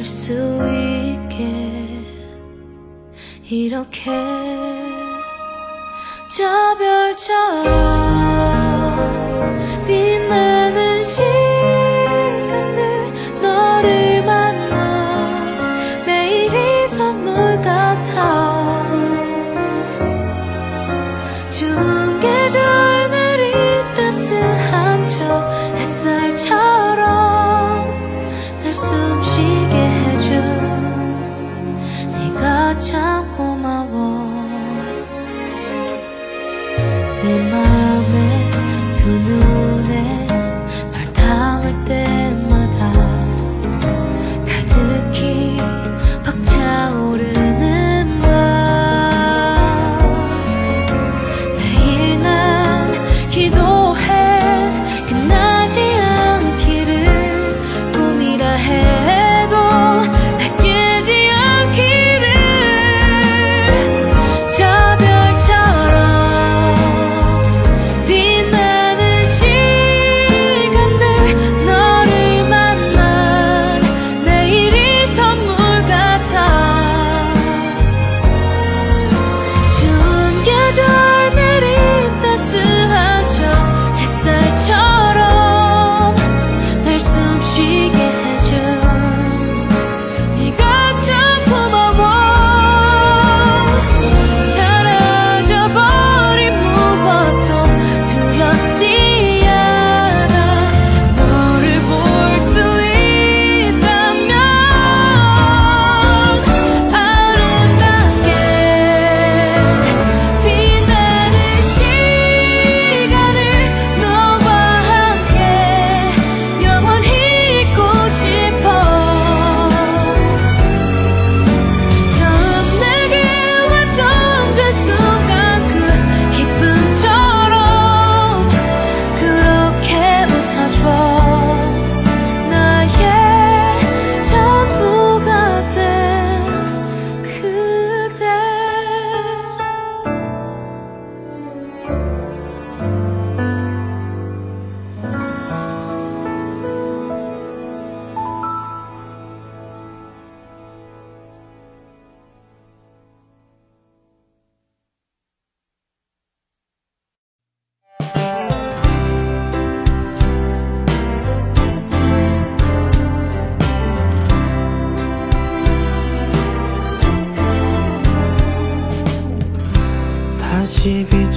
않을 수 있게 이렇게 저 별처럼 빛나는 시 de mame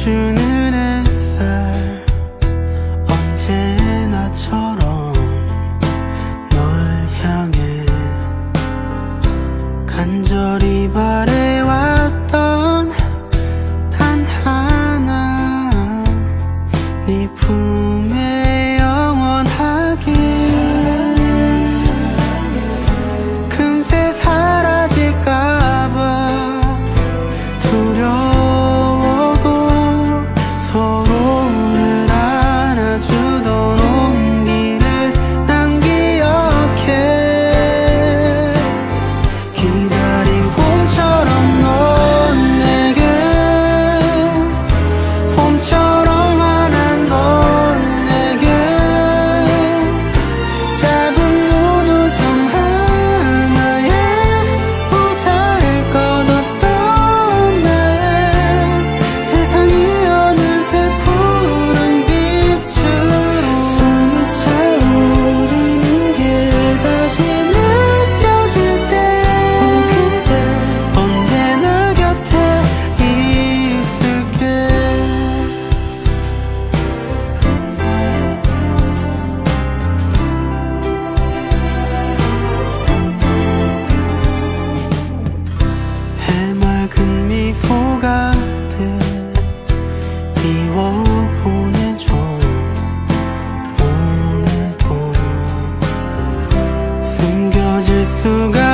是你 Suga.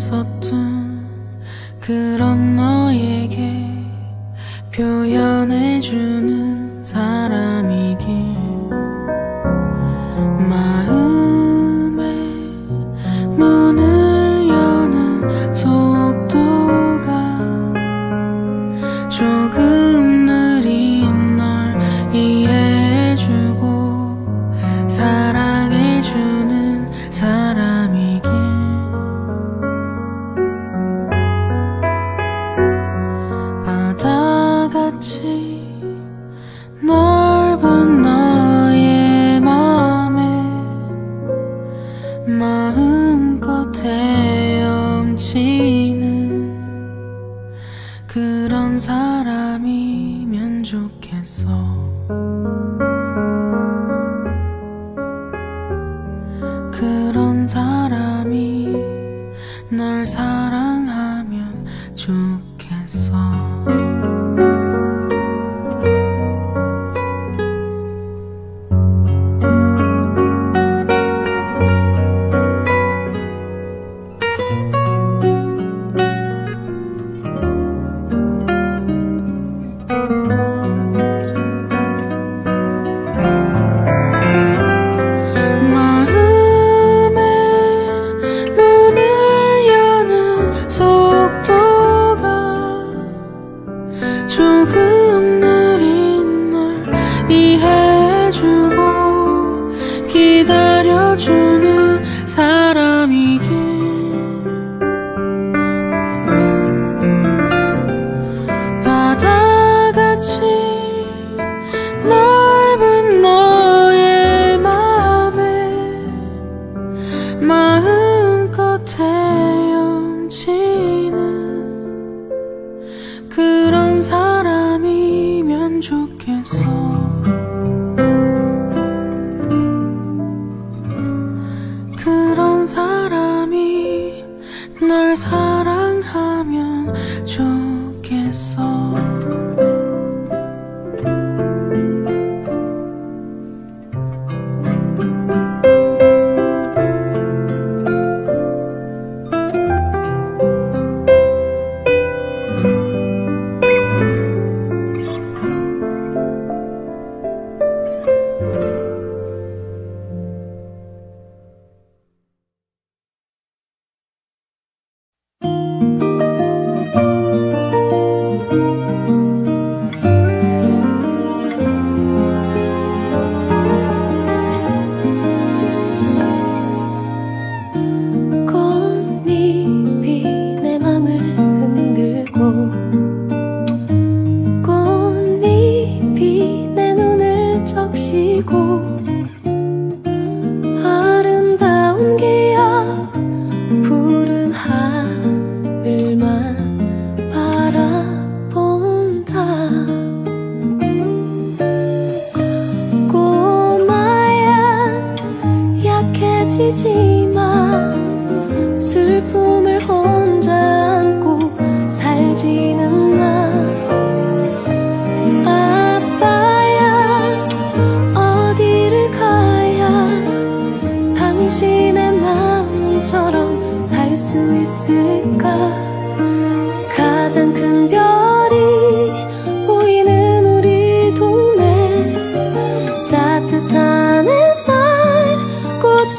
섰던 그런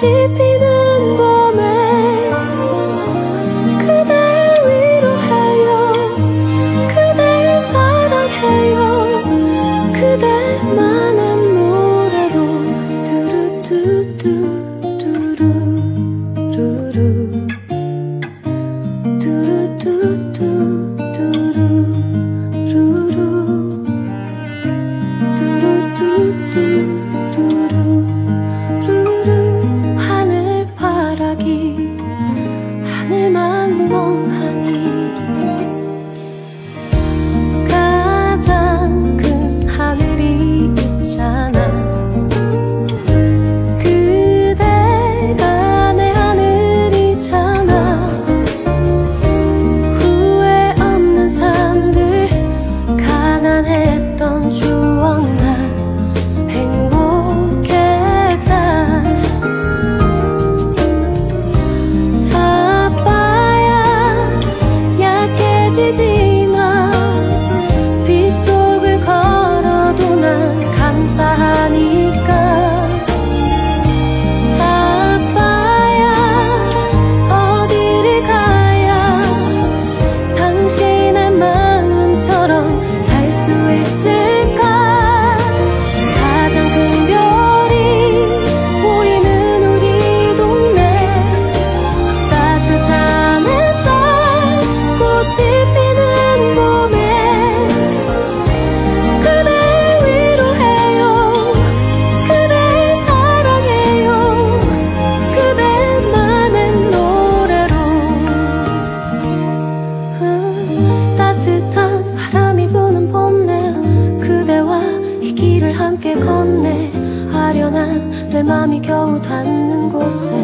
she 风 맘이 겨우 닿는 곳에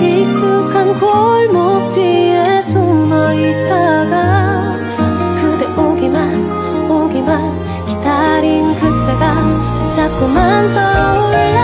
익숙한 골목 뒤에 숨어 있다가 그대 오기만 오기만 기다린 그때가 자꾸만 떠올라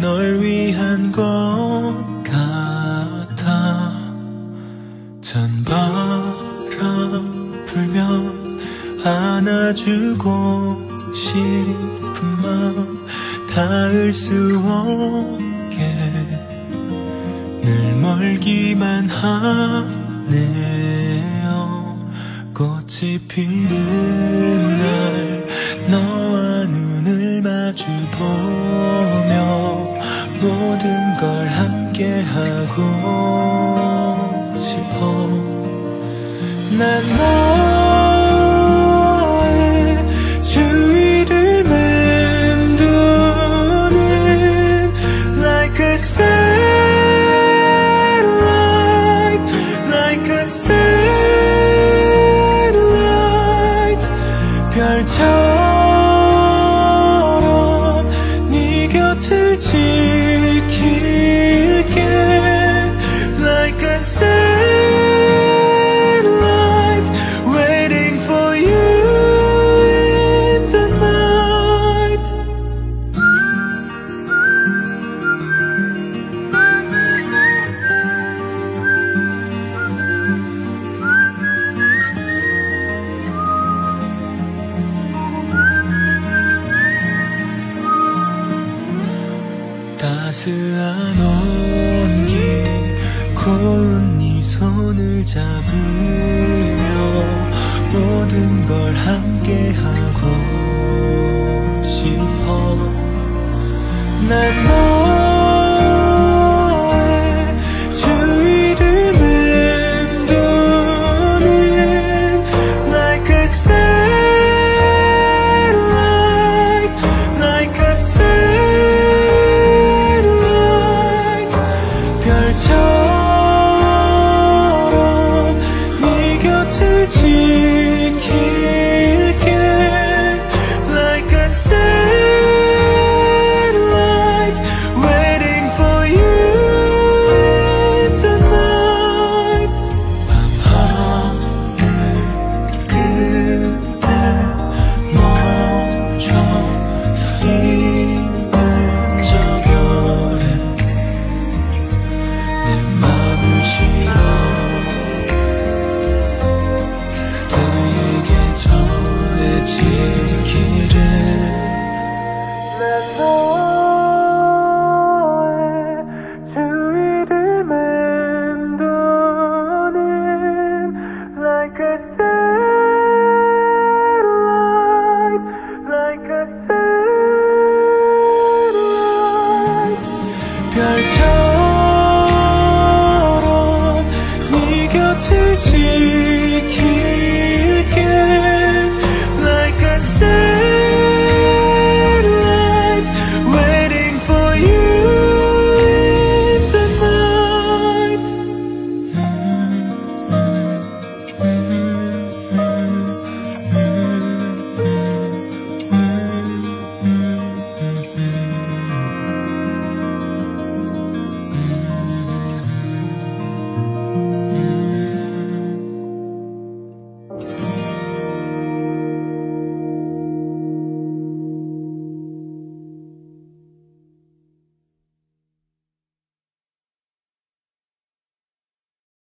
널 위한 것 같아. 찬 바람 불면 안아주고 싶은 마음 닿을 수 없게. 늘 멀기만 하네요. 꽃이 피는 날 너와 눈을 마주 보며 모든 걸 함께 하고 싶어. 난